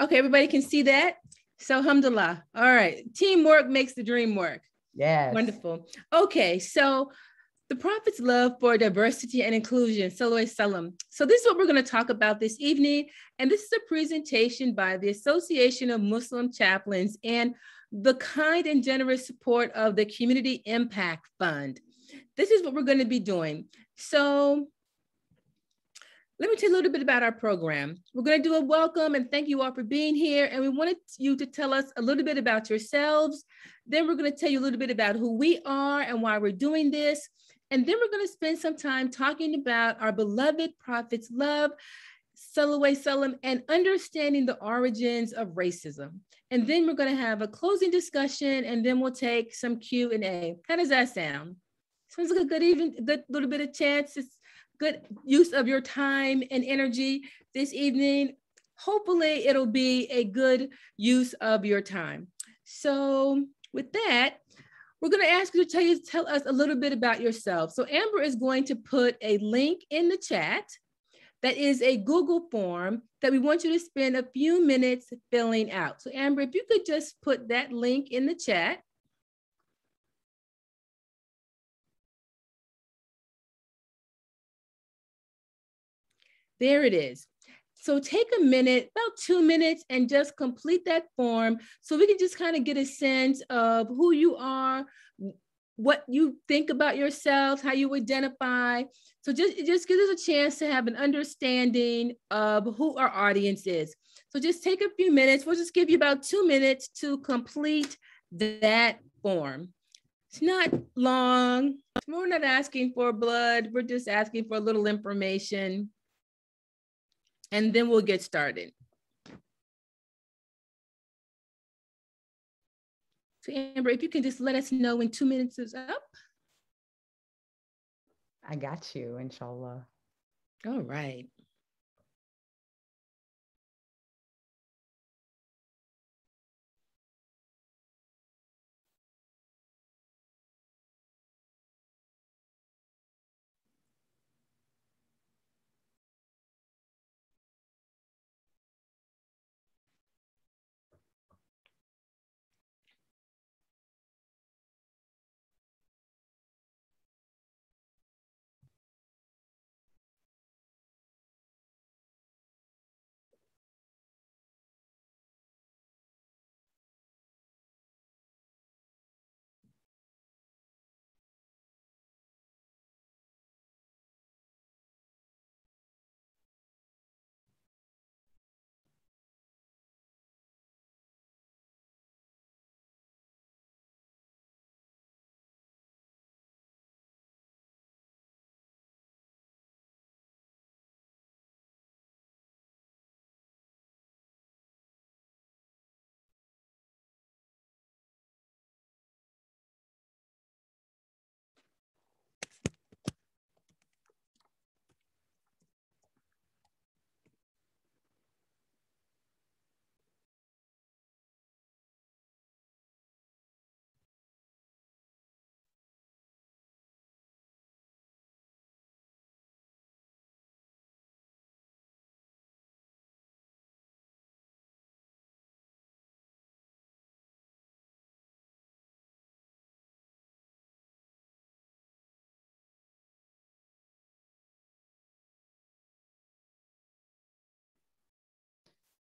Okay, everybody can see that. So, alhamdulillah. All right. Teamwork makes the dream work. Yes. Wonderful. Okay, so the Prophet's love for diversity and inclusion, Sallallahu Salam. So this is what we're going to talk about this evening. And this is a presentation by the Association of Muslim Chaplains and the kind and generous support of the Community Impact Fund. This is what we're going to be doing. So let me tell you a little bit about our program. We're going to do a welcome and thank you all for being here. And we wanted you to tell us a little bit about yourselves. Then we're going to tell you a little bit about who we are and why we're doing this. And then we're going to spend some time talking about our beloved prophet's love, Salaway Salam, and understanding the origins of racism. And then we're going to have a closing discussion, and then we'll take some Q and A. How does that sound? Sounds like a good even, good little bit of chance. Good use of your time and energy this evening. Hopefully, it'll be a good use of your time. So, with that, we're going to ask you to tell you tell us a little bit about yourself. So, Amber is going to put a link in the chat that is a Google form that we want you to spend a few minutes filling out. So, Amber, if you could just put that link in the chat. There it is. So take a minute, about two minutes, and just complete that form so we can just kind of get a sense of who you are, what you think about yourself, how you identify. So just, just gives us a chance to have an understanding of who our audience is. So just take a few minutes. We'll just give you about two minutes to complete that form. It's not long. We're not asking for blood. We're just asking for a little information and then we'll get started. So Amber, if you can just let us know when two minutes is up. I got you, inshallah. All right.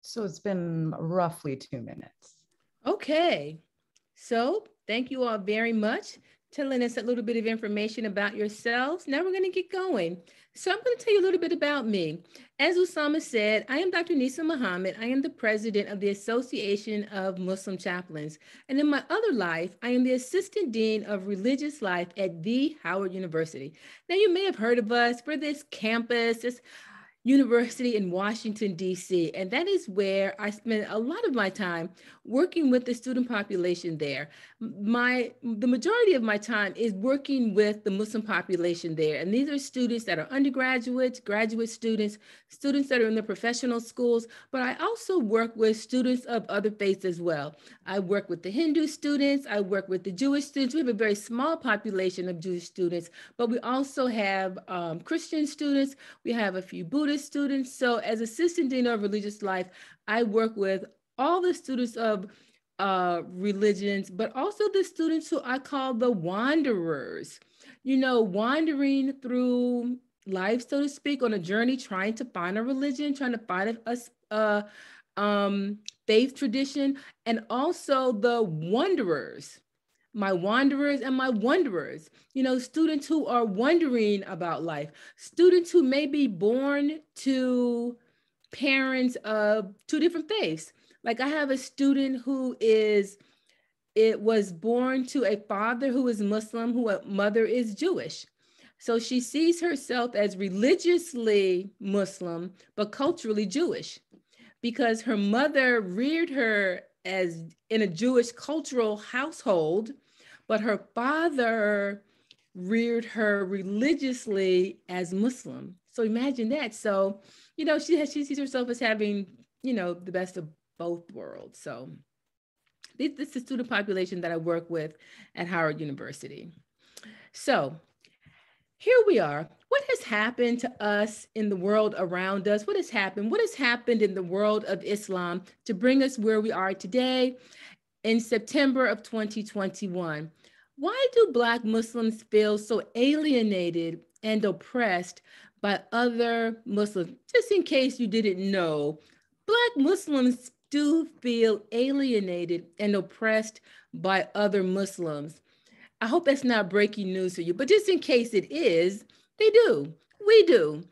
So it's been roughly two minutes. Okay. So thank you all very much telling us a little bit of information about yourselves. Now we're going to get going. So I'm going to tell you a little bit about me. As Usama said, I am Dr. Nisa Muhammad. I am the president of the Association of Muslim Chaplains. And in my other life, I am the assistant dean of religious life at the Howard University. Now you may have heard of us for this campus, this University in Washington, D.C. And that is where I spend a lot of my time working with the student population there. My the majority of my time is working with the Muslim population there. And these are students that are undergraduates, graduate students, students that are in the professional schools, but I also work with students of other faiths as well. I work with the Hindu students, I work with the Jewish students. We have a very small population of Jewish students, but we also have um, Christian students, we have a few Buddhist college students. So, as assistant dean of religious life, I work with all the students of uh, religions, but also the students who I call the wanderers. You know, wandering through life, so to speak, on a journey, trying to find a religion, trying to find a, a um, faith tradition, and also the wanderers my wanderers and my wanderers, you know, students who are wondering about life, students who may be born to parents of two different faiths. Like I have a student who is, it was born to a father who is Muslim, who a mother is Jewish. So she sees herself as religiously Muslim, but culturally Jewish because her mother reared her as in a Jewish cultural household, but her father reared her religiously as Muslim. So imagine that. So, you know, she has, she sees herself as having, you know, the best of both worlds. So this, is the student population that I work with at Howard University. So here we are. What has happened to us in the world around us? What has happened? What has happened in the world of Islam to bring us where we are today in September of 2021? Why do Black Muslims feel so alienated and oppressed by other Muslims? Just in case you didn't know, Black Muslims do feel alienated and oppressed by other Muslims. I hope that's not breaking news for you, but just in case it is, they do. We do.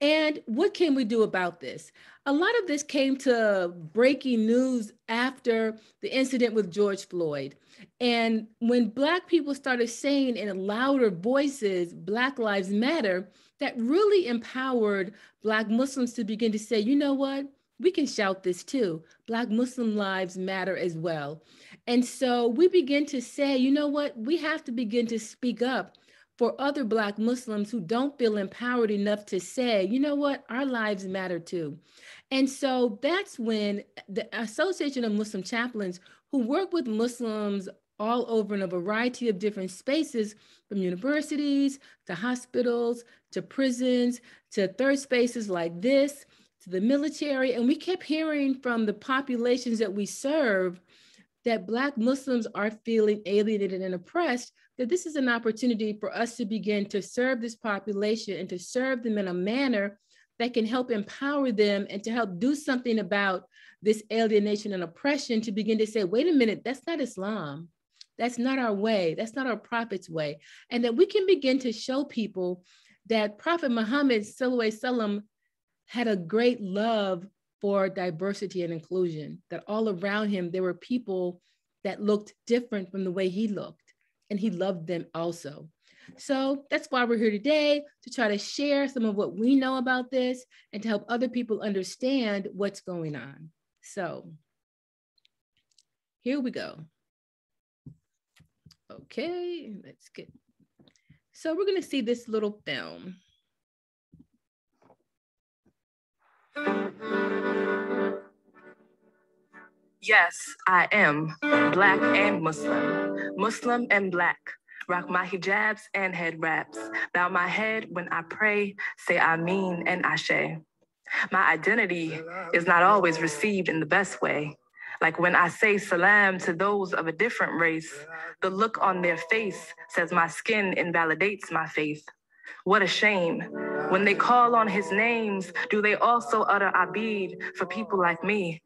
And what can we do about this? A lot of this came to breaking news after the incident with George Floyd. And when Black people started saying in louder voices, Black Lives Matter, that really empowered Black Muslims to begin to say, you know what? We can shout this too. Black Muslim lives matter as well. And so we begin to say, you know what? We have to begin to speak up for other Black Muslims who don't feel empowered enough to say, you know what? Our lives matter too. And so that's when the Association of Muslim Chaplains, who work with Muslims all over in a variety of different spaces, from universities to hospitals to prisons to third spaces like this to the military. And we kept hearing from the populations that we serve that Black Muslims are feeling alienated and oppressed, that this is an opportunity for us to begin to serve this population and to serve them in a manner that can help empower them and to help do something about this alienation and oppression to begin to say, wait a minute, that's not Islam. That's not our way. That's not our prophet's way. And that we can begin to show people that Prophet Muhammad Sallallahu had a great love for diversity and inclusion, that all around him, there were people that looked different from the way he looked, and he loved them also. So that's why we're here today to try to share some of what we know about this and to help other people understand what's going on. So here we go. Okay, let's get. So we're going to see this little film. Yes, I am Black and Muslim, Muslim and Black. Rock my hijabs and head wraps. Bow my head when I pray, say Ameen and Ashe. My identity is not always received in the best way. Like when I say salam to those of a different race, the look on their face says my skin invalidates my faith. What a shame. When they call on his names, do they also utter Abid for people like me?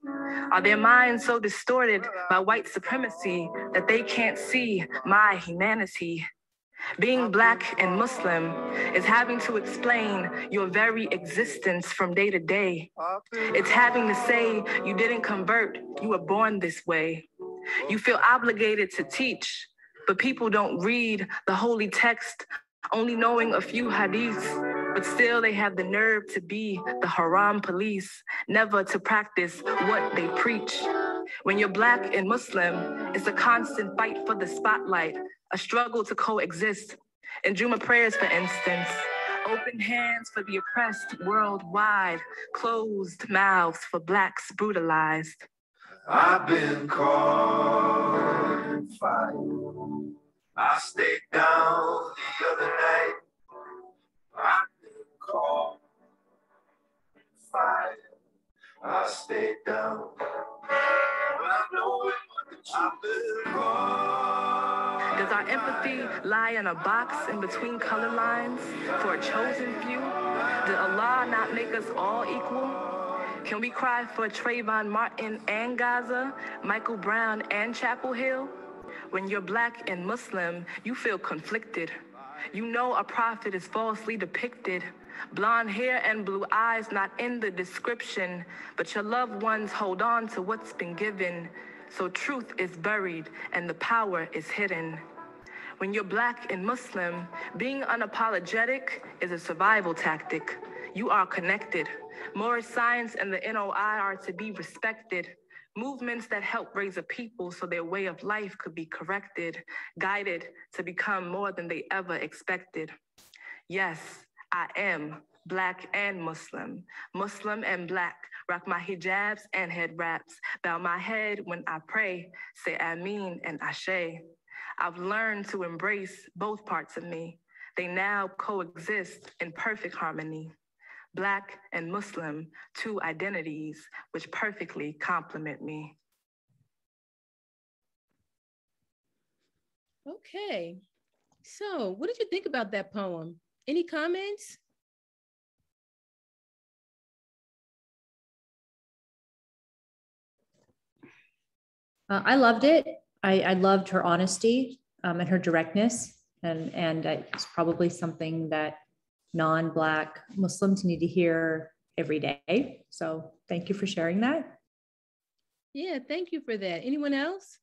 Are their minds so distorted by white supremacy that they can't see my humanity? Being Black and Muslim is having to explain your very existence from day to day. It's having to say you didn't convert, you were born this way. You feel obligated to teach, but people don't read the holy text, only knowing a few hadiths but still they have the nerve to be the haram police, never to practice what they preach. When you're Black and Muslim, it's a constant fight for the spotlight, a struggle to coexist. In Juma prayers, for instance, open hands for the oppressed worldwide, closed mouths for Blacks brutalized. I've been caught in fire. I stayed down the other night. I call. fire. I stay down. Does our empathy lie in a box in between color lines for a chosen few? Did Allah not make us all equal? Can we cry for Trayvon Martin and Gaza, Michael Brown and Chapel Hill? When you're black and Muslim, you feel conflicted. You know a prophet is falsely depicted. Blonde hair and blue eyes not in the description, but your loved ones hold on to what's been given. So truth is buried and the power is hidden. When you're black and Muslim, being unapologetic is a survival tactic. You are connected. Moorish science and the NOI are to be respected. Movements that help raise a people so their way of life could be corrected, guided to become more than they ever expected. Yes, I am Black and Muslim, Muslim and Black, rock my hijabs and head wraps, bow my head when I pray, say Amin and Ashe. I've learned to embrace both parts of me. They now coexist in perfect harmony. Black and Muslim, two identities which perfectly complement me. Okay. So, what did you think about that poem? Any comments? Uh, I loved it. I, I loved her honesty um, and her directness, and and it's probably something that non-black Muslims need to hear every day. So thank you for sharing that. Yeah, thank you for that. Anyone else?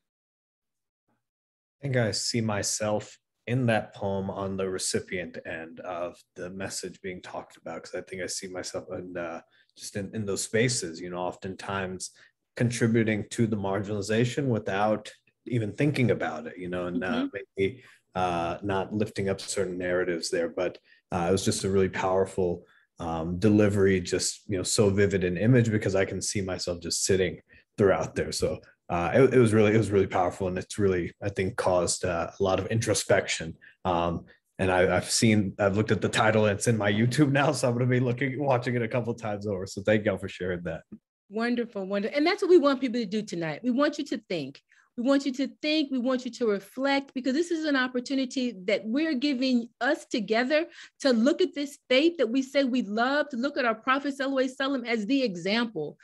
I think I see myself in that poem on the recipient end of the message being talked about because I think I see myself in uh, just in, in those spaces, you know, oftentimes contributing to the marginalization without even thinking about it, you know, and mm-hmm. uh, maybe uh, not lifting up certain narratives there. But uh, it was just a really powerful um, delivery, just you know, so vivid an image because I can see myself just sitting throughout there. So uh, it, it, was really it was really powerful, and it's really I think caused uh, a lot of introspection. Um, and I, have seen I've looked at the title, and it's in my YouTube now, so I'm going to be looking watching it a couple times over. So thank y'all for sharing that. Wonderful, wonderful, and that's what we want people to do tonight. We want you to think. We want you to think, we want you to reflect, because this is an opportunity that we're giving us together to look at this faith that we say we love, to look at our Prophet Sallallahu as the example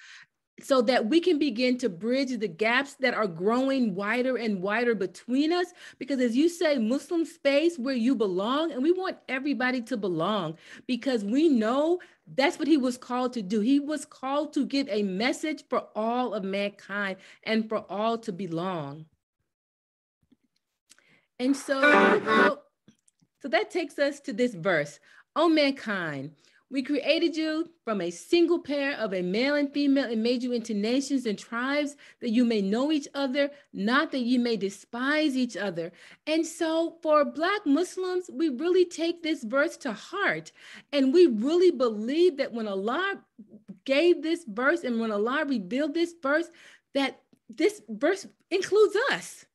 so that we can begin to bridge the gaps that are growing wider and wider between us. Because as you say, Muslim space where you belong, and we want everybody to belong because we know that's what he was called to do. He was called to give a message for all of mankind and for all to belong. And so, so that takes us to this verse. O mankind, we created you from a single pair of a male and female and made you into nations and tribes that you may know each other, not that you may despise each other. And so for Black Muslims, we really take this verse to heart. And we really believe that when Allah gave this verse and when Allah revealed this verse, that this verse includes us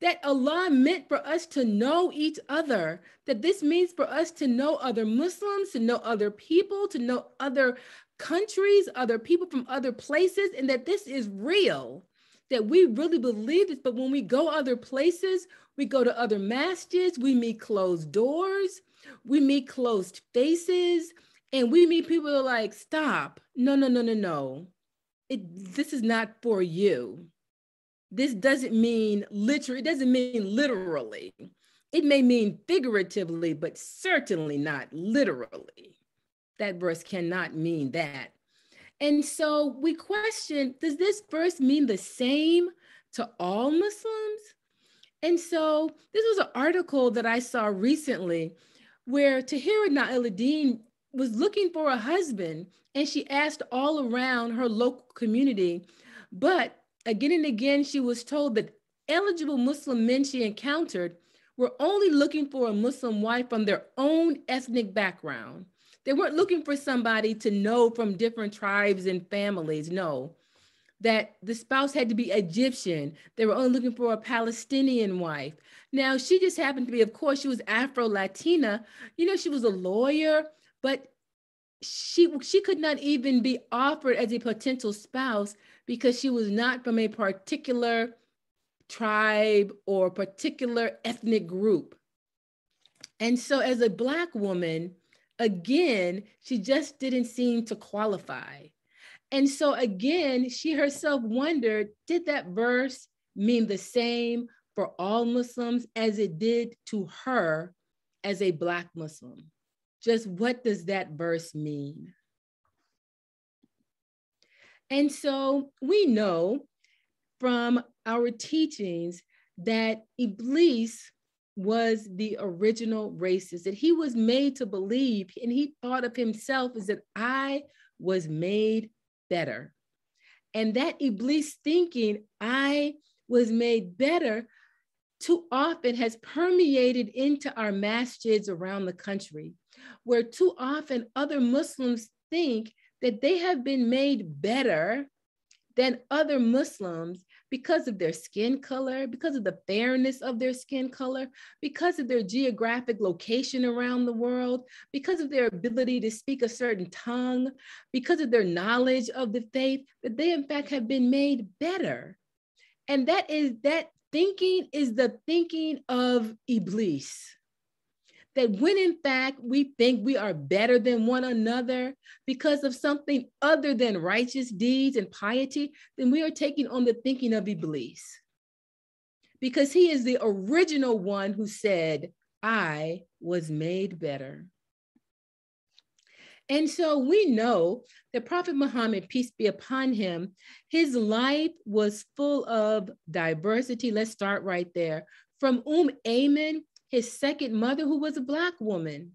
that Allah meant for us to know each other, that this means for us to know other Muslims, to know other people, to know other countries, other people from other places, and that this is real, that we really believe this. But when we go other places, we go to other masjids, we meet closed doors, we meet closed faces, and we meet people like, stop, no, no, no, no, no. It, this is not for you this doesn't mean literally, it doesn't mean literally. It may mean figuratively, but certainly not literally. That verse cannot mean that. And so we question does this verse mean the same to all Muslims? And so this was an article that I saw recently where Tahira Na'iluddin was looking for a husband and she asked all around her local community, but Again and again, she was told that eligible Muslim men she encountered were only looking for a Muslim wife from their own ethnic background. They weren't looking for somebody to know from different tribes and families. No, that the spouse had to be Egyptian. They were only looking for a Palestinian wife. Now, she just happened to be, of course, she was Afro Latina. You know, she was a lawyer, but she she could not even be offered as a potential spouse because she was not from a particular tribe or particular ethnic group. And so as a black woman, again, she just didn't seem to qualify. And so again, she herself wondered, did that verse mean the same for all Muslims as it did to her as a black Muslim? Just what does that verse mean? And so we know from our teachings that Iblis was the original racist, that he was made to believe, and he thought of himself as that I was made better. And that Iblis thinking I was made better too often has permeated into our masjids around the country where too often other Muslims think that they have been made better than other Muslims because of their skin color, because of the fairness of their skin color, because of their geographic location around the world, because of their ability to speak a certain tongue, because of their knowledge of the faith, that they in fact have been made better. And that is that thinking is the thinking of Iblis that when in fact we think we are better than one another because of something other than righteous deeds and piety, then we are taking on the thinking of Iblis. Because he is the original one who said, I was made better. And so we know that Prophet Muhammad, peace be upon him, his life was full of diversity. Let's start right there. From Umm Ayman, his second mother, who was a Black woman.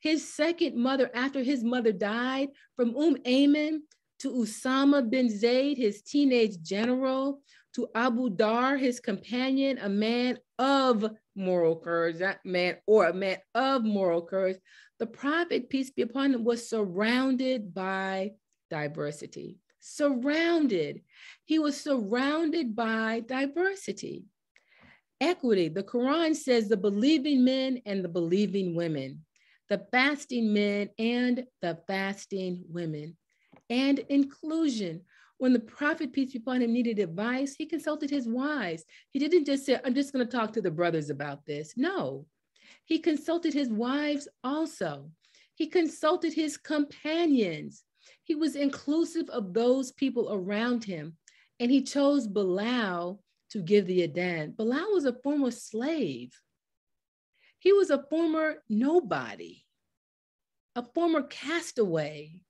His second mother, after his mother died, from Umm Ayman to Usama bin Zaid, his teenage general, to Abu Dhar, his companion, a man of moral courage, not man or a man of moral courage. The prophet, peace be upon him, was surrounded by diversity. Surrounded. He was surrounded by diversity equity. The Quran says the believing men and the believing women, the fasting men and the fasting women, and inclusion. When the prophet, peace be upon him, needed advice, he consulted his wives. He didn't just say, I'm just going to talk to the brothers about this. No, he consulted his wives also. He consulted his companions. He was inclusive of those people around him. And he chose Bilal to give the Adan. Bilal was a former slave. He was a former nobody, a former castaway.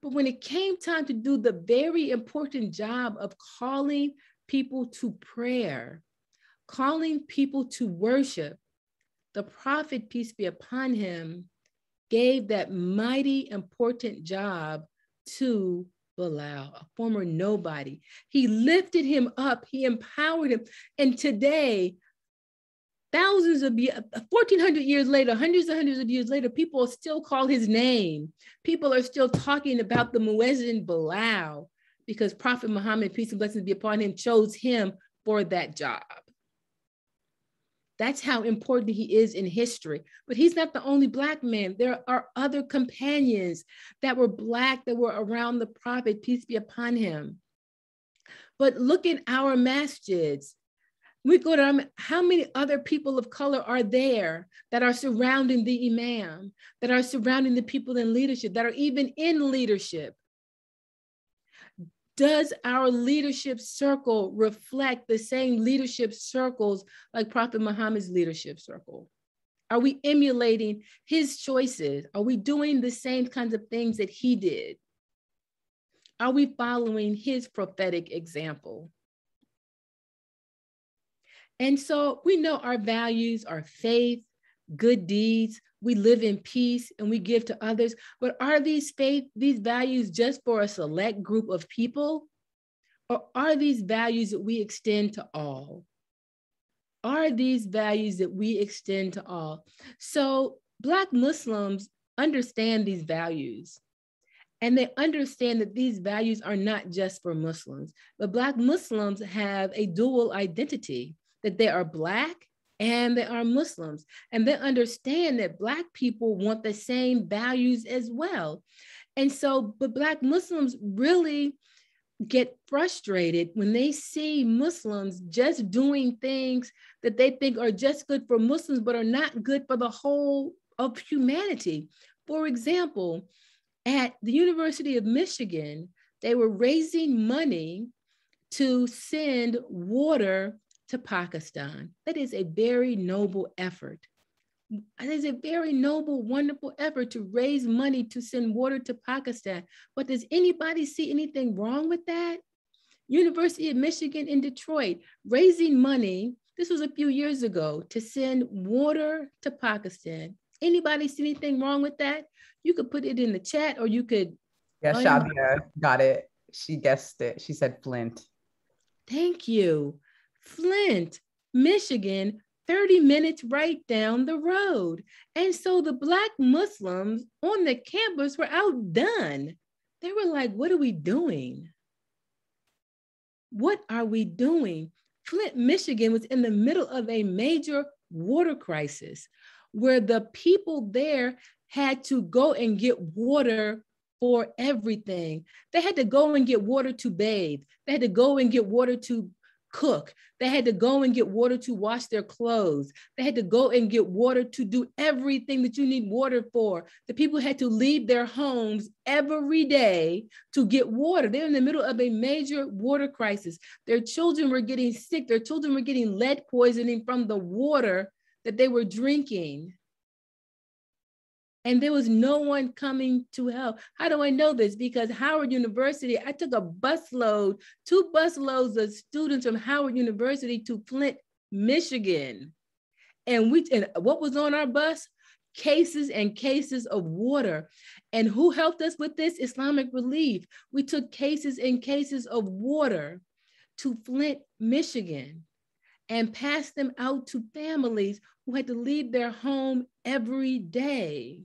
But when it came time to do the very important job of calling people to prayer, calling people to worship, the prophet, peace be upon him, gave that mighty important job to Bilal, a former nobody. He lifted him up, he empowered him. And today, thousands of years, 1400 years later, hundreds and hundreds of years later, people still call his name. People are still talking about the Muezzin Bilal because Prophet Muhammad, peace and blessings be upon him, chose him for that job. That's how important he is in history. But he's not the only Black man. There are other companions that were Black that were around the Prophet, peace be upon him. But look at our masjids. We go to how many other people of color are there that are surrounding the imam, that are surrounding the people in leadership, that are even in leadership? Does our leadership circle reflect the same leadership circles like Prophet Muhammad's leadership circle? Are we emulating his choices? Are we doing the same kinds of things that he did? Are we following his prophetic example? And so we know our values are faith, good deeds, we live in peace and we give to others. But are these faith, these values just for a select group of people? Or are these values that we extend to all? Are these values that we extend to all? So Black Muslims understand these values. And they understand that these values are not just for Muslims, but Black Muslims have a dual identity that they are Black and they are Muslims. And they understand that Black people want the same values as well. And so, but Black Muslims really get frustrated when they see Muslims just doing things that they think are just good for Muslims, but are not good for the whole of humanity. For example, at the University of Michigan, they were raising money to send water to Pakistan. That is a very noble effort. It is a very noble, wonderful effort to raise money to send water to Pakistan. But does anybody see anything wrong with that? University of Michigan in Detroit, raising money, this was a few years ago, to send water to Pakistan. Anybody see anything wrong with that? You could put it in the chat or you could. Yeah, oh, Shabia got it. She guessed it. She said Flint. Thank you. Flint, Michigan, 30 minutes right down the road. And so the Black Muslims on the campus were outdone. They were like, What are we doing? What are we doing? Flint, Michigan was in the middle of a major water crisis where the people there had to go and get water for everything. They had to go and get water to bathe. They had to go and get water to cook. They had to go and get water to wash their clothes. They had to go and get water to do everything that you need water for. The people had to leave their homes every day to get water. They're in the middle of a major water crisis. Their children were getting sick. Their children were getting lead poisoning from the water that they were drinking and there was no one coming to help. How do I know this? Because Howard University, I took a busload, two busloads of students from Howard University to Flint, Michigan. And we and what was on our bus? Cases and cases of water. And who helped us with this? Islamic Relief. We took cases and cases of water to Flint, Michigan and passed them out to families who had to leave their home every day.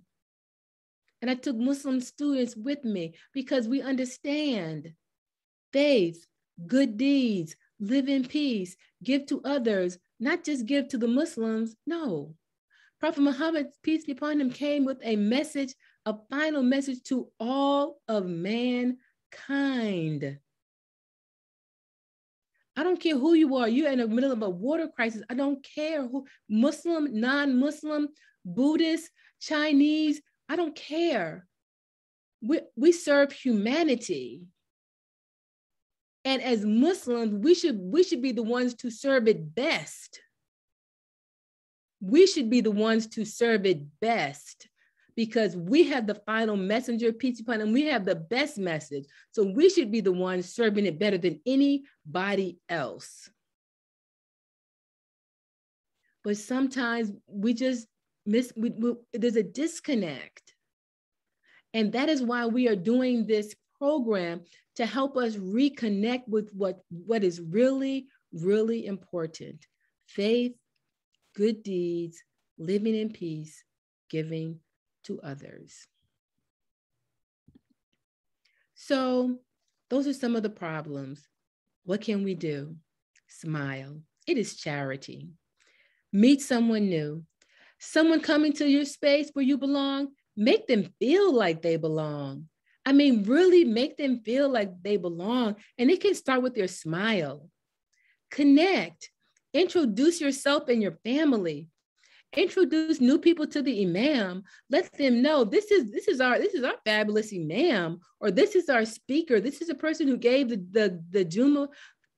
And I took Muslim students with me because we understand faith, good deeds, live in peace, give to others, not just give to the Muslims. No. Prophet Muhammad, peace be upon him, came with a message, a final message to all of mankind. I don't care who you are. You're in the middle of a water crisis. I don't care who, Muslim, non Muslim, Buddhist, Chinese, I don't care. We, we serve humanity. And as Muslims, we should, we should be the ones to serve it best. We should be the ones to serve it best because we have the final messenger, peace upon, and we have the best message. So we should be the ones serving it better than anybody else. But sometimes we just miss, we, we, there's a disconnect. And that is why we are doing this program to help us reconnect with what, what is really, really important faith, good deeds, living in peace, giving to others. So, those are some of the problems. What can we do? Smile. It is charity. Meet someone new. Someone coming to your space where you belong, make them feel like they belong. I mean, really make them feel like they belong. And it can start with your smile. Connect, introduce yourself and your family. Introduce new people to the imam. Let them know this is this is our this is our fabulous imam, or this is our speaker. This is a person who gave the the the Juma.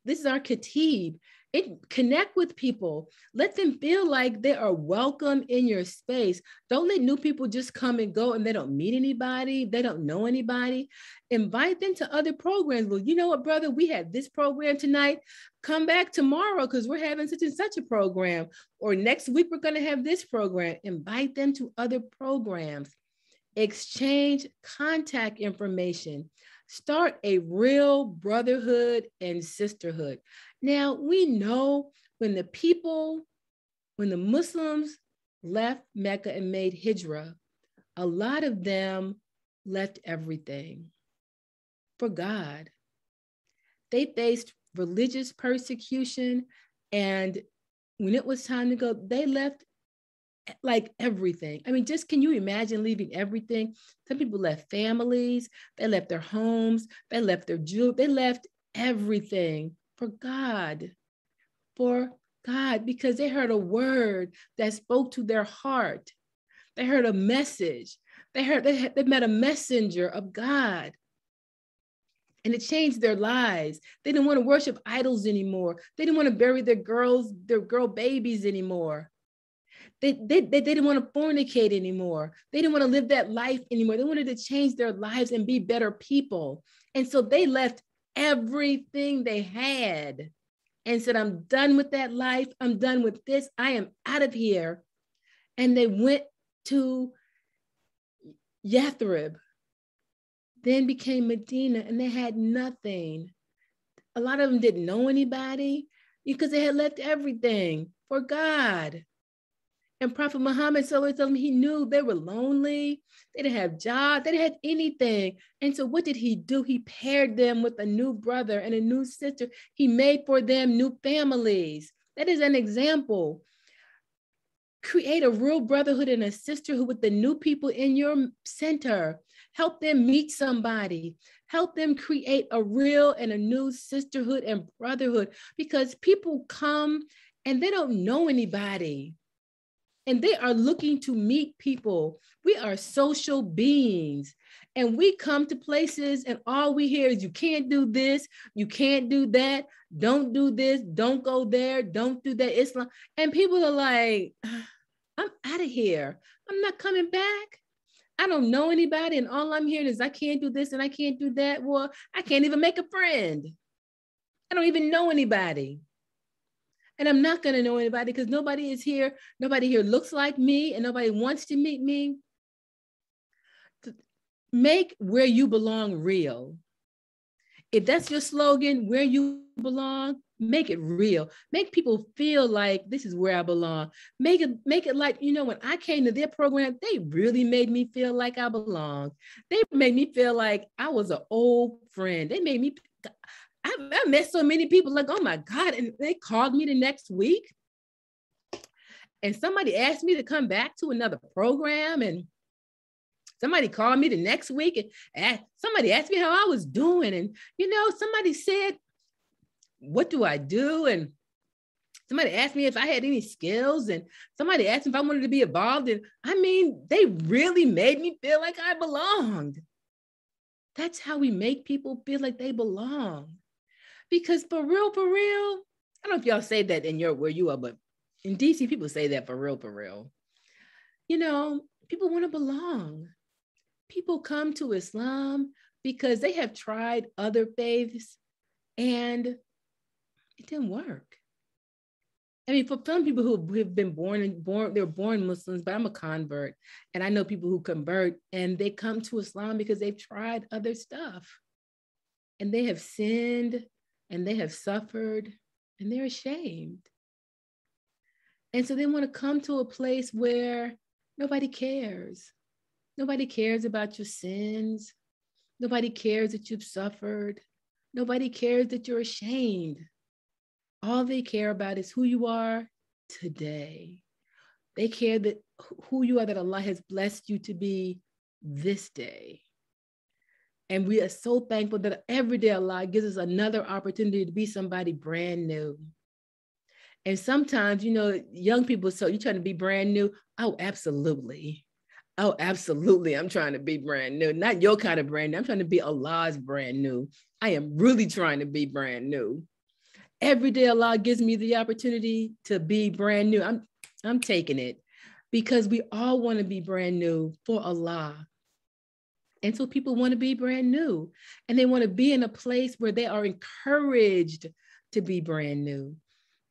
This is our khatib it connect with people. Let them feel like they are welcome in your space. Don't let new people just come and go and they don't meet anybody they don't know anybody. Invite them to other programs. Well you know what brother? We had this program tonight. Come back tomorrow because we're having such and such a program. Or next week we're going to have this program. Invite them to other programs. Exchange contact information start a real brotherhood and sisterhood now we know when the people, when the Muslims left Mecca and made Hijrah, a lot of them left everything for God. They faced religious persecution and when it was time to go, they left like everything. I mean, just can you imagine leaving everything? Some people left families, they left their homes, they left their jewelry, they left everything for God, for God, because they heard a word that spoke to their heart. They heard a message. They heard they, they met a messenger of God. And it changed their lives. They didn't want to worship idols anymore. They didn't want to bury their girls, their girl babies anymore. They, they, they, didn't want to fornicate anymore. They didn't want to live that life anymore. They wanted to change their lives and be better people. And so they left everything they had and said, I'm done with that life. I'm done with this. I am out of here. And they went to Yathrib, then became Medina, and they had nothing. A lot of them didn't know anybody because they had left everything for God. And Prophet Muhammad he knew they were lonely, they didn't have jobs, they didn't have anything. And so what did he do? He paired them with a new brother and a new sister. He made for them new families. That is an example. Create a real brotherhood and a sisterhood with the new people in your center. Help them meet somebody. Help them create a real and a new sisterhood and brotherhood because people come and they don't know anybody and they are looking to meet people. We are social beings. And we come to places and all we hear is you can't do this, you can't do that, don't do this, don't go there, don't do that. Islam. And people are like, I'm out of here. I'm not coming back. I don't know anybody, and all I'm hearing is I can't do this and I can't do that. Well, I can't even make a friend. I don't even know anybody. And I'm not going to know anybody because nobody is here. Nobody here looks like me and nobody wants to meet me. Make where you belong real. If that's your slogan, where you belong, make it real. Make people feel like this is where I belong. Make it make it like, you know, when I came to their program, they really made me feel like I belonged. They made me feel like I was an old friend. They made me I, I met so many people like, oh my God. And they called me the next week. And somebody asked me to come back to another program. And somebody called me the next week and asked, somebody asked me how I was doing. And, you know, somebody said, what do I do? And somebody asked me if I had any skills. And somebody asked if I wanted to be involved. And I mean, they really made me feel like I belonged. That's how we make people feel like they belong. Because for real, for real, I don't know if y'all say that in your where you are, but in DC, people say that for real, for real. You know, people want to belong. People come to Islam because they have tried other faiths and it didn't work. I mean, for some people who have been born and born, they're born Muslims, but I'm a convert. And I know people who convert and they come to Islam because they've tried other stuff and they have sinned and they have suffered and they're ashamed. And so they want to come to a place where nobody cares. Nobody cares about your sins. Nobody cares that you've suffered. Nobody cares that you're ashamed. All they care about is who you are today. They care that who you are that Allah has blessed you to be this day. And we are so thankful that every day Allah gives us another opportunity to be somebody brand new. And sometimes, you know, young people, so you're trying to be brand new. Oh, absolutely. Oh, absolutely. I'm trying to be brand new. Not your kind of brand new. I'm trying to be Allah's brand new. I am really trying to be brand new. Every day Allah gives me the opportunity to be brand new. I'm I'm taking it because we all want to be brand new for Allah. And so people want to be brand new and they want to be in a place where they are encouraged to be brand new.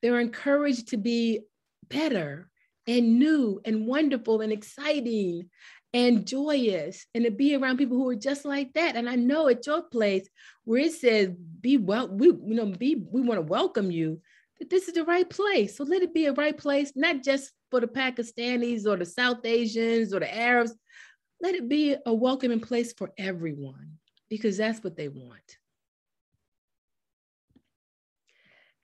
They're encouraged to be better and new and wonderful and exciting and joyous and to be around people who are just like that. And I know at your place where it says be well, we you know, be we want to welcome you, that this is the right place. So let it be a right place, not just for the Pakistanis or the South Asians or the Arabs, let it be a welcoming place for everyone because that's what they want.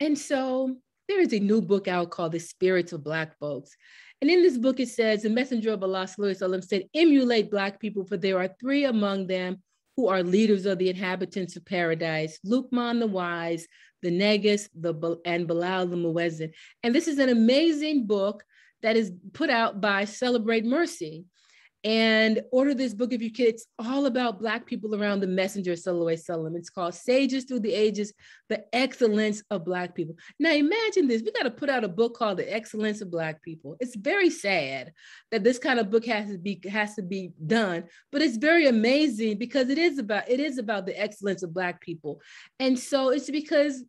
And so there is a new book out called The Spirits of Black Folks. And in this book, it says, the messenger of Allah said, emulate Black people, for there are three among them who are leaders of the inhabitants of paradise, Luqman the wise, the Negus, the, and Bilal the Muezzin. And this is an amazing book that is put out by Celebrate Mercy and order this book if you can. It's all about Black people around the messenger, Sallallahu Alaihi It's called Sages Through the Ages, The Excellence of Black People. Now imagine this, we got to put out a book called The Excellence of Black People. It's very sad that this kind of book has to be has to be done, but it's very amazing because it is about it is about the excellence of Black people. And so it's because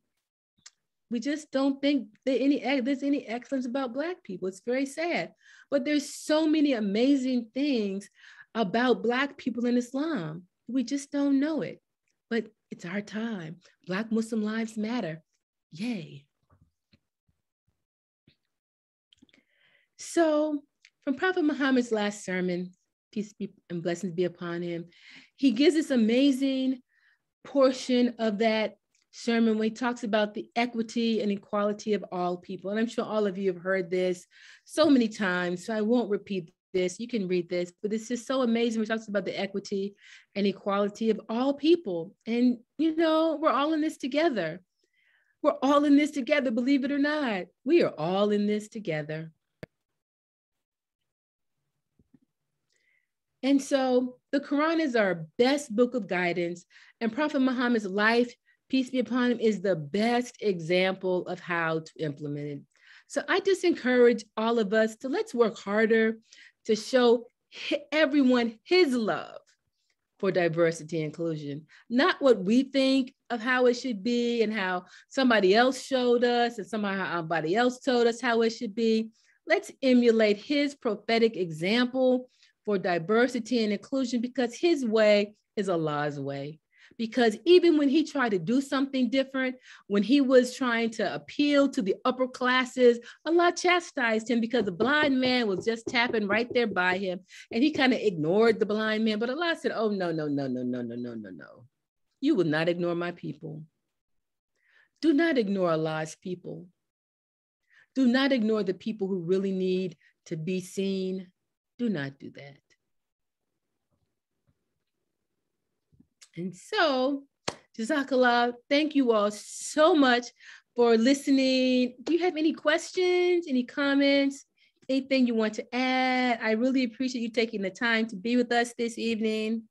we just don't think that any there's any excellence about black people. It's very sad. But there's so many amazing things about black people in islam. We just don't know it. But it's our time. Black muslim lives matter. Yay. So from prophet muhammad's last sermon peace be and blessings be upon him he gives this amazing portion of that sermon where he talks about the equity and equality of all people. And I'm sure all of you have heard this so many times, so I won't repeat this. You can read this, but it's just so amazing. He talks about the equity and equality of all people. And, you know, we're all in this together. We're all in this together, believe it or not. We are all in this together. And so the Quran is our best book of guidance, and Prophet Muhammad's life, peace be upon him, is the best example of how to implement it. So I just encourage all of us to let's work harder to show everyone his love for diversity and inclusion, not what we think of how it should be and how somebody else showed us and somebody else told us how it should be. Let's emulate his prophetic example for diversity and inclusion because his way is Allah's way because even when he tried to do something different, when he was trying to appeal to the upper classes, Allah chastised him because the blind man was just tapping right there by him. And he kind of ignored the blind man. But Allah said, Oh, no, no, no, no, no, no, no, no, no. You will not ignore my people. Do not ignore Allah's people. Do not ignore the people who really need to be seen. Do not do that. And so, Jazakallah, thank you all so much for listening. Do you have any questions, any comments, anything you want to add? I really appreciate you taking the time to be with us this evening.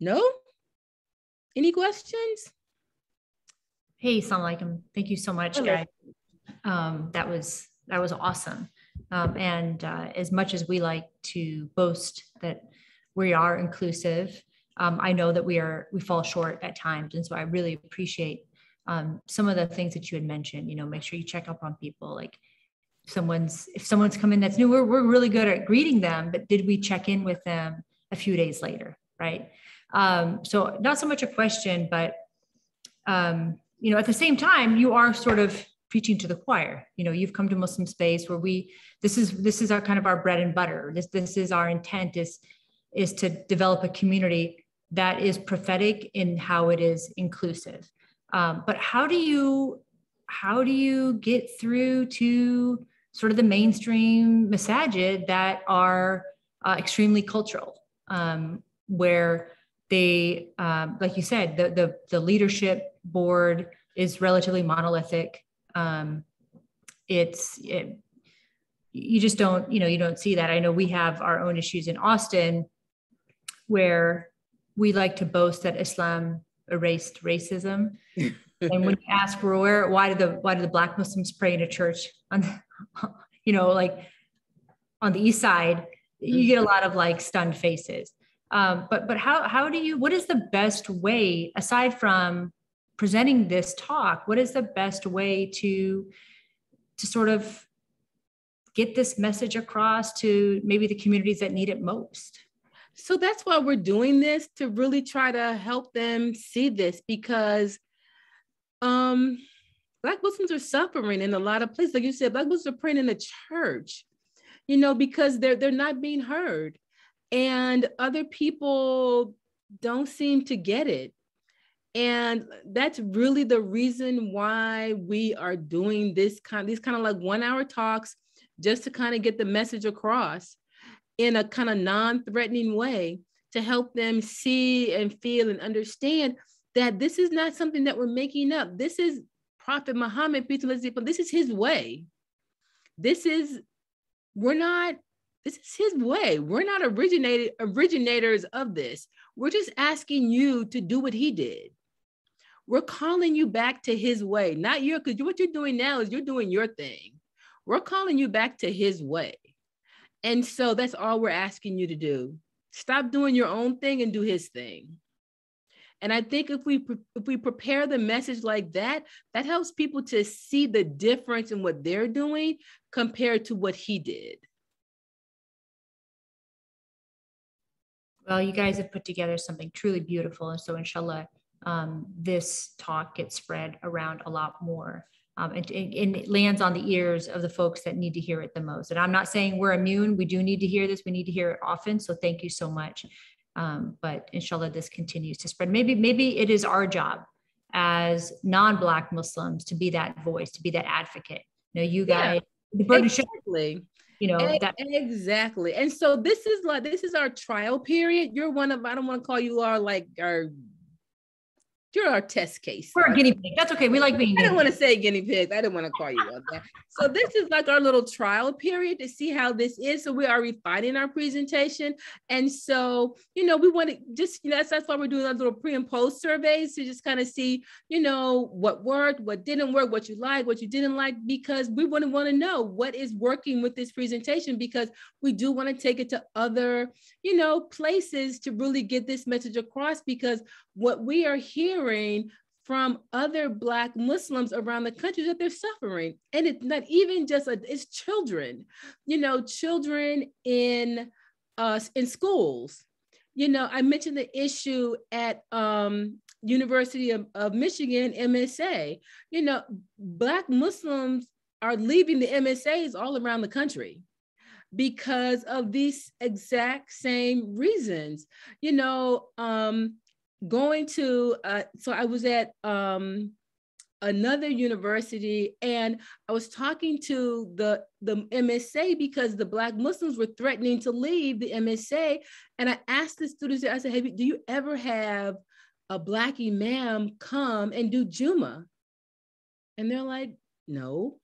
No? Any questions? Hey, Assalamu alaikum. Thank you so much, guys. Um, that was that was awesome. Um, and uh, as much as we like to boast that we are inclusive, um, I know that we are we fall short at times, and so I really appreciate um, some of the things that you had mentioned. You know, make sure you check up on people. Like someone's if someone's come in that's new, we're we're really good at greeting them, but did we check in with them a few days later, right? Um, so not so much a question, but um, you know, at the same time, you are sort of preaching to the choir. You know you've come to muslim space where we this is this is our kind of our bread and butter. This this is our intent is is to develop a community that is prophetic in how it is inclusive. Um, but how do you how do you get through to sort of the mainstream masajid that are uh, extremely cultural? Um, where they um, like you said the, the the leadership board is relatively monolithic um, it's it, you just don't you know you don't see that. I know we have our own issues in austin where we like to boast that islam erased racism. And when you ask where why do the why do the black muslims pray in a church on you know like on the east side? You get a lot of like stunned faces. Um, but but how how do you what is the best way aside from presenting this talk what is the best way to to sort of get this message across to maybe the communities that need it most? So that's why we're doing this to really try to help them see this because um black muslims are suffering in a lot of places. Like you said black muslims are praying in the church you know because they're they're not being heard. And other people don't seem to get it. And that's really the reason why we are doing this kind, these kind of like one hour talks, just to kind of get the message across in a kind of non-threatening way to help them see and feel and understand that this is not something that we're making up. This is Prophet Muhammad, peace this is his way. This is, we're not, this is his way. We're not originated originators of this. We're just asking you to do what he did. We're calling you back to his way, not your, because what you're doing now is you're doing your thing. We're calling you back to his way. And so that's all we're asking you to do. Stop doing your own thing and do his thing. And I think if we if we prepare the message like that, that helps people to see the difference in what they're doing compared to what he did. Well, you guys have put together something truly beautiful. And so, inshallah, um, this talk gets spread around a lot more. Um, and, and, it lands on the ears of the folks that need to hear it the most. And I'm not saying we're immune. We do need to hear this. We need to hear it often. So thank you so much. Um, but inshallah, this continues to spread. Maybe, maybe it is our job as non-black Muslims to be that voice, to be that advocate. You know, you guys, yeah, the exactly. You know that exactly. And so this is like this is our trial period. You're one of I don't want to call you our like our you're our test case. We're a guinea pig. That's okay. We like being. I didn't want to say guinea pigs. I didn't want to call you on that. So this is like our little trial period to see how this is. So we are refining our presentation, and so you know we want to just you know that's, that's why we're doing those little pre and post surveys to just kind of see you know what worked, what didn't work, what you like, what you didn't like, because we want to want to know what is working with this presentation because we do want to take it to other you know places to really get this message across because what we are hearing from other black muslims around the country that they're suffering. And it's not even just a, it's children you know children in uh in schools. You know i mentioned the issue at um university of, of michigan msa you know black muslims are leaving the msas all around the country because of these exact same reasons. You know um going to uh, so i was at um, another university and i was talking to the the msa because the black muslims were threatening to leave the msa and i asked the students i said hey do you ever have a black imam come and do juma? And they're like no.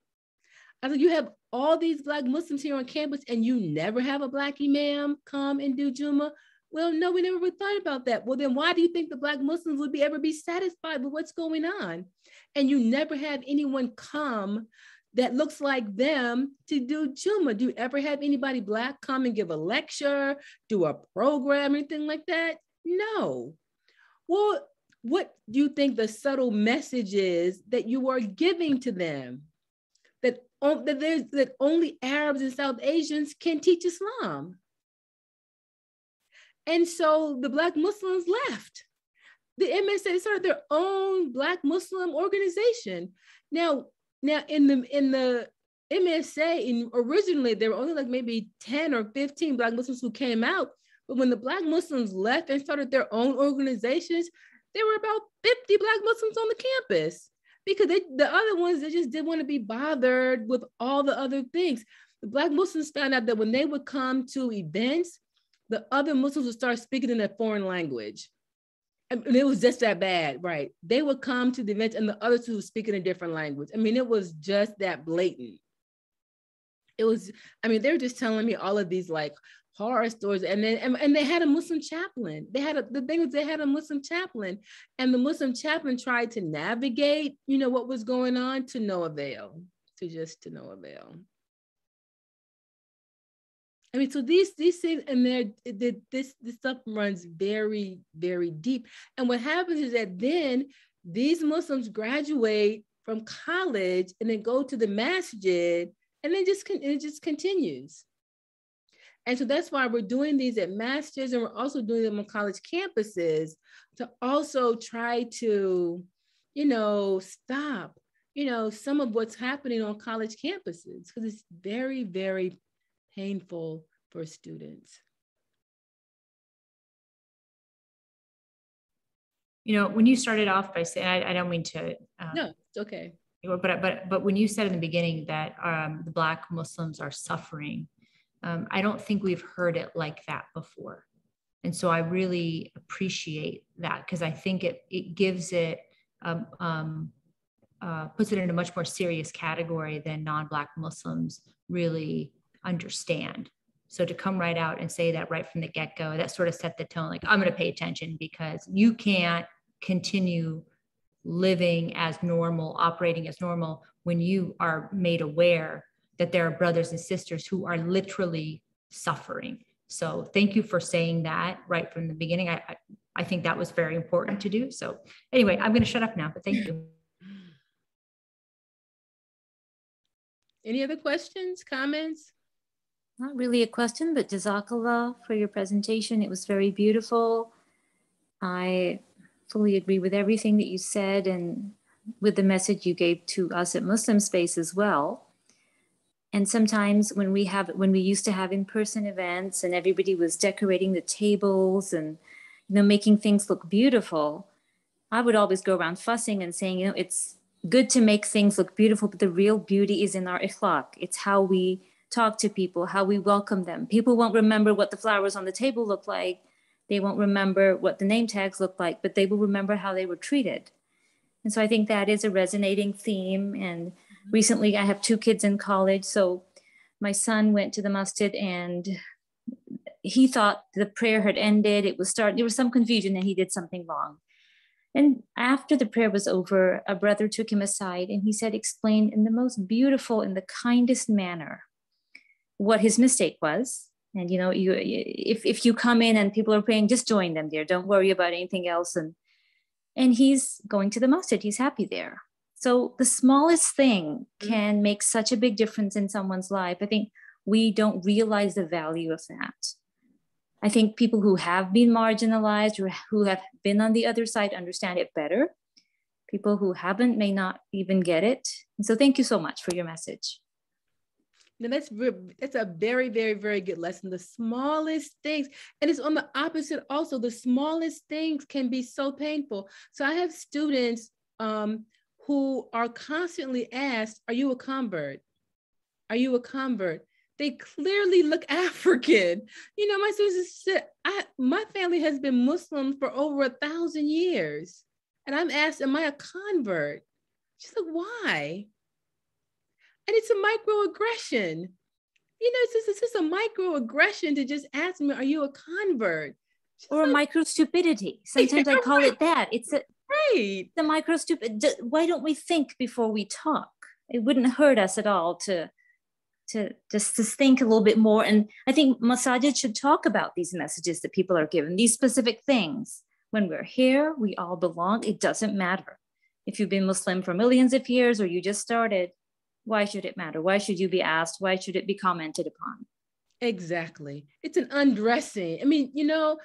I said you have all these black muslims here on campus and you never have a black imam come and do juma well, no, we never thought about that. Well, then why do you think the Black Muslims would be ever be satisfied with what's going on? And you never have anyone come that looks like them to do Juma. Do you ever have anybody Black come and give a lecture, do a program, anything like that? No. Well, what do you think the subtle message is that you are giving to them? That, that, there's, that only Arabs and South Asians can teach Islam. And so the Black Muslims left. The MSA started their own Black Muslim organization. Now, now in the in the MSA, in originally there were only like maybe 10 or 15 Black Muslims who came out. But when the Black Muslims left and started their own organizations, there were about 50 Black Muslims on the campus because they, the other ones, they just didn't want to be bothered with all the other things. The Black Muslims found out that when they would come to events, the other Muslims would start speaking in a foreign language. And it was just that bad, right? They would come to the event and the other two would speak in a different language. I mean, it was just that blatant. It was, I mean, they were just telling me all of these like horror stories. And then and, and they had a Muslim chaplain. They had a the thing was they had a Muslim chaplain. And the Muslim chaplain tried to navigate, you know, what was going on to no avail, to just to no avail. I mean, so these these things and they're this this stuff runs very very deep. And what happens is that then these Muslims graduate from college and then go to the masjid, and then just it just continues. And so that's why we're doing these at masjids, and we're also doing them on college campuses to also try to, you know, stop, you know, some of what's happening on college campuses because it's very very painful for students. you know, when you started off by saying, I, I don't mean to. Um, no, it's okay. But but but when you said in the beginning that um, the Black Muslims are suffering, um, I don't think we've heard it like that before, and so I really appreciate that because I think it it gives it um, um, uh, puts it in a much more serious category than non-Black Muslims really understand. So to come right out and say that right from the get-go, that sort of set the tone. Like I'm going to pay attention because you can't continue living as normal, operating as normal when you are made aware that there are brothers and sisters who are literally suffering. So thank you for saying that right from the beginning. I, I, I think that was very important to do. So anyway, I'm going to shut up now, but thank you. Any other questions, comments? Not really a question, but Jazakallah for your presentation. It was very beautiful. I fully agree with everything that you said and with the message you gave to us at Muslim Space as well. And sometimes when we have when we used to have in-person events and everybody was decorating the tables and you know making things look beautiful, I would always go around fussing and saying, you know, it's good to make things look beautiful, but the real beauty is in our akhlaq. It's how we talk to people, how we welcome them. People won't remember what the flowers on the table look like. They won't remember what the name tags look like, but they will remember how they were treated. And so I think that is a resonating theme. And mm-hmm. recently I have two kids in college. So my son went to the masjid and he thought the prayer had ended. It was start. There was some confusion and he did something wrong. And after the prayer was over, a brother took him aside and he said, explain in the most beautiful and the kindest manner what his mistake was. And you know, you if if you come in and people are praying, just join them there. Don't worry about anything else. And and he's going to the masjid. He's happy there. So the smallest thing mm. can make such a big difference in someone's life. I think we don't realize the value of that. I think people who have been marginalized or who have been on the other side understand it better. People who haven't may not even get it. And so thank you so much for your message. Now that's that's a very very very good lesson. The smallest things, and it's on the opposite also. The smallest things can be so painful. So I have students um, who are constantly asked, "Are you a convert? Are you a convert?" They clearly look African. You know, my students said, "I my family has been Muslim for over a thousand years," and I'm asked, "Am I a convert?" She's like, "Why?" And it's a microaggression. You know, it's just, it's just a microaggression to just ask me, are you a convert? Or like, micro stupidity. Sometimes yeah, I call right. it that. It's a right. The micro stupid. Why don't we think before we talk? It wouldn't hurt us at all to to just to think a little bit more. And I think masajid should talk about these messages that people are given, these specific things. When we're here, we all belong. It doesn't matter if you've been Muslim for millions of years or you just started why should it matter? Why should you be asked? Why should it be commented upon? Exactly. It's an undressing. I mean, you know,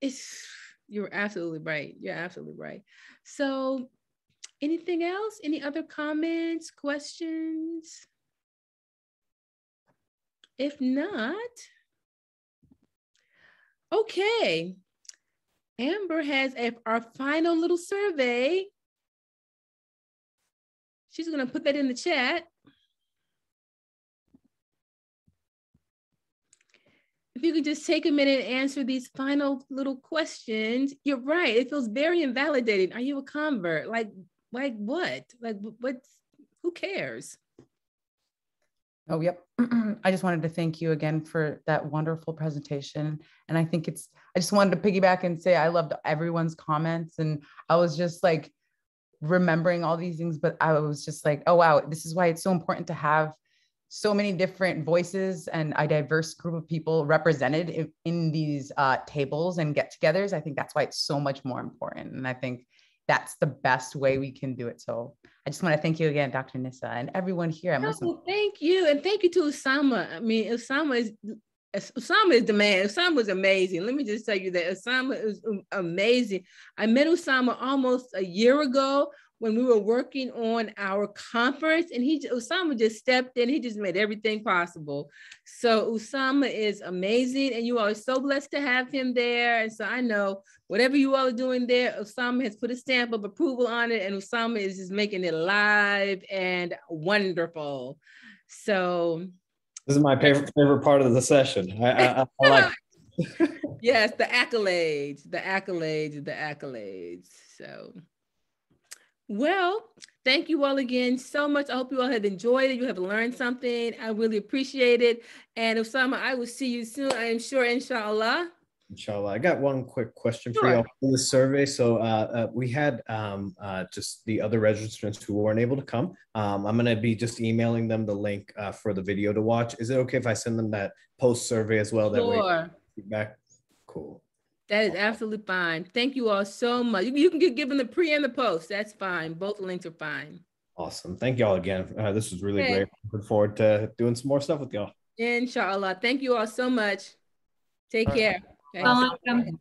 it's you're absolutely right. You're absolutely right. So, anything else? Any other comments, questions? If not, okay. Amber has a, our final little survey. She's going to put that in the chat. You could just take a minute and answer these final little questions, you're right. It feels very invalidating. Are you a convert? Like, like what? Like, what? who cares? Oh, yep. I just wanted to thank you again for that wonderful presentation. And I think it's, I just wanted to piggyback and say I loved everyone's comments. And I was just like remembering all these things, but I was just like, oh, wow, this is why it's so important to have so many different voices and a diverse group of people represented in, in these uh, tables and get-togethers. I think that's why it's so much more important, and I think that's the best way we can do it. So I just want to thank you again, Dr. Nissa, and everyone here Muslim. Oh, thank you, and thank you to Osama. I mean, Usama is Usama is the man. Usama was amazing. Let me just tell you that Osama is amazing. I met Osama almost a year ago when we were working on our conference, and he Usama just stepped in. He just made everything possible. So Usama is amazing, and you are so blessed to have him there. And so I know whatever you all are doing there, Usama has put a stamp of approval on it, and Usama is just making it live and wonderful. So this is my favorite favorite part of the session. I, I, I like. yes, the accolades, the accolades, the accolades. So, well, thank you all again so much. I hope you all have enjoyed it. You have learned something. I really appreciate it. And Osama, I will see you soon. I am sure, inshallah. Inshallah. I got one quick question sure. for you in the survey. So uh, uh, we had um, uh, just the other registrants who weren't able to come. Um, I'm going to be just emailing them the link uh, for the video to watch. Is it okay if I send them that post survey as well? Sure. That way feedback. Cool. That is absolutely fine. Thank you all so much. You, you can get given the pre and the post. That's fine. Both links are fine. Awesome. Thank y'all again. Uh, this was really okay. great. Looking forward to doing some more stuff with y'all. Inshallah. Thank you all so much. Take all care. Okay. Welcome.